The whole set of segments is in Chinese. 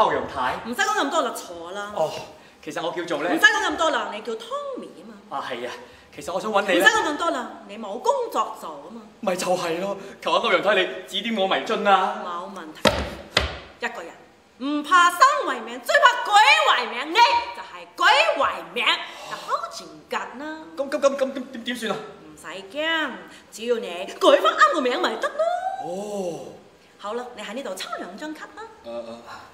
歐陽太。唔使講咁多啦，坐啦。哦，其實我叫做咧唔使。講咁多啦，你叫 Tommy 啊嘛。啊係啊，其實我想揾唔使你咧。講咁多啦，你冇工作做啊嘛。咪就係咯，求下歐陽太你指點我迷津啊！冇問題。一個人唔怕生為命，最怕鬼為命。你就係鬼為命，就好賤格啦。咁咁咁咁點點點算啊？唔使驚，只要你改翻啱個名咪得咯。哦，好啦，你喺呢度抽兩張卡啦。誒誒，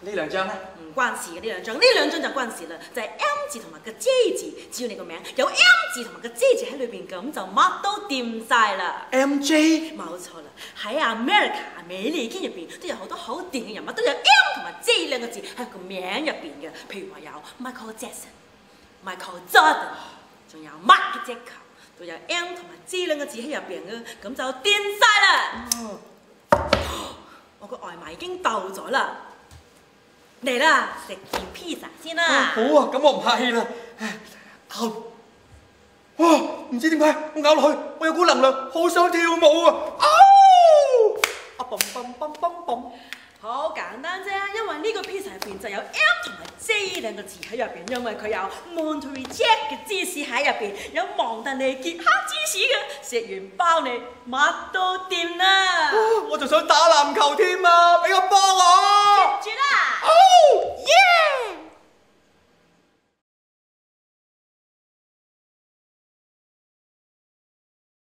呢兩張咧？唔關事嘅呢兩張，呢兩張就關事啦，就係 M 字同埋個 J 字，只要你個名有 M 字同埋個 J 字喺裏邊，咁就乜都掂晒啦。MJ 冇錯啦，喺 America 美利堅入邊都有好多好電影人物都有 M 同埋 J 兩個字喺個名入邊嘅，譬如話有 Michael Jackson、Michael Jordan，仲有 Mark Jacob，都有 M 同埋 J 兩個字喺入邊嘅，咁就掂晒啦。已經到咗啦，嚟啦，食件 pizza 先啦。好啊，咁我唔客氣啦。咬，哇！唔知點解我咬落去，我有股能量，好想跳舞啊！啊！啊嘣嘣嘣嘣嘣！好簡單啫，因為呢個 pizza 入邊就有 M 同埋 J 兩個字喺入邊，因為佢有 Monterey Jack 嘅芝士喺入邊，有蒙特利傑克芝士嘅，食完包你乜都掂啦。我仲想打籃球添啊！俾個波